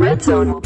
Red Zone.